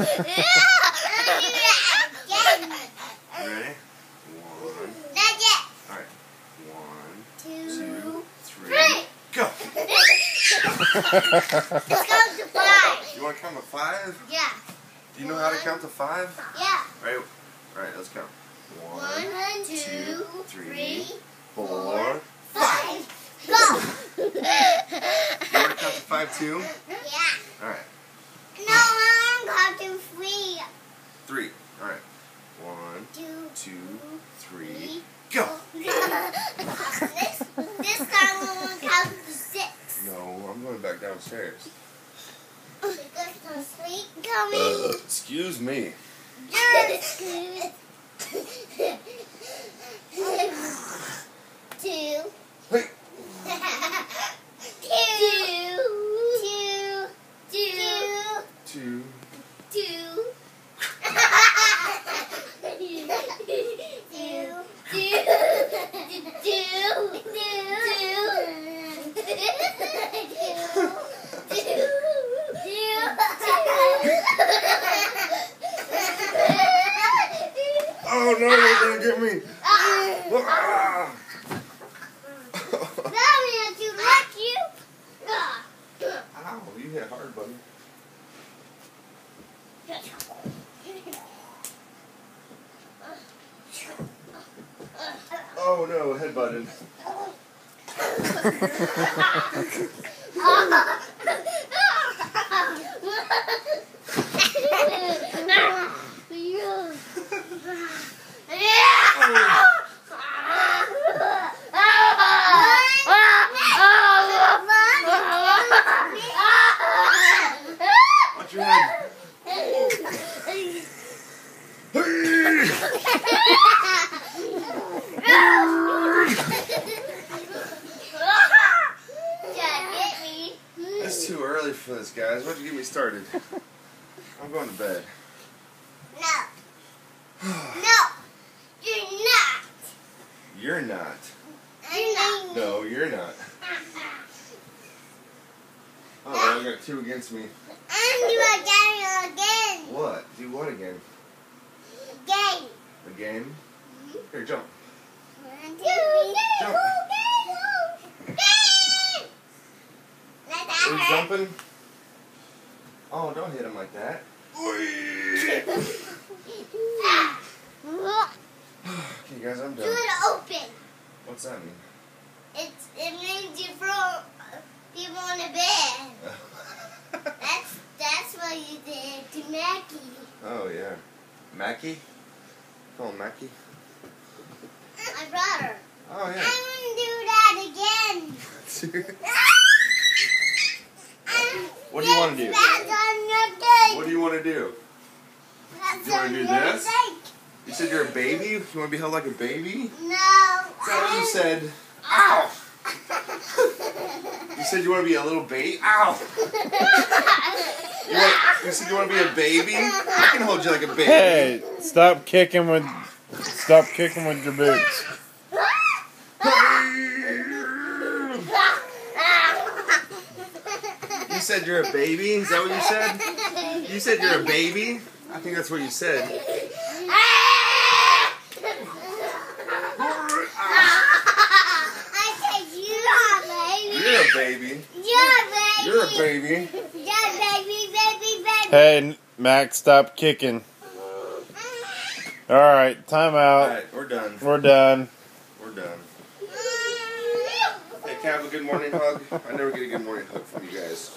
Ready? One. Not yet. Alright. One, Two, two, three. three. Go! Let's go to five. You want to count to five? Yeah. Do you know how to count to five? Yeah. Right. Alright, let's count. One, One, two, two, three, three, four. five. Go. You want to count to five too? Yeah. Alright. No, I'm going to three. Three. Alright. One, Two, two, three. three. Go! this, this time I'm going to count to six. No, I'm going back downstairs. Because the sleep coming. Uh, excuse me. Oh no, you're gonna get me. Ah. Ow, you hit hard, buddy. Oh no, head button. this, guys. Why'd you get me started? I'm going to bed. No. No. You're not. You're not. I'm not. No, you're not. Oh, I got two against me. I'm doing again again. What? Do what again? Again. The game? Mm-hmm. Here, jump. Three, Jump. Are you jumping? Oh, don't hit him like that. Okay, guys, I'm done. Do it open. What's that mean? It's, it means you throw people in the bed. That's that's what you did to Mackie. oh, yeah. Mackie? Call him Mackie? My brother. Oh, yeah. I'm gonna do that again. What do you wanna do? That's on your day. what do you want to do? That's you wanna do this? day. You said you're a baby? You want to be held like a baby? No. Is what you said? Ow! You said you want to be a little baby? Ow! You, want, you said you want to be a baby? I can hold you like a baby. Hey, stop kicking with stop kicking with your boots. You said you're a baby? Is that what you said? You said you're a baby? I think that's what you said. I said you are a baby. You're a baby. You're baby. You're a baby. Yeah, baby, baby, baby. Hey, Max, stop kicking. All right, time out. Alright, we're done. We're done. We're done. Mm. Hey, can I have a good morning hug? I never get a good morning hug from you guys.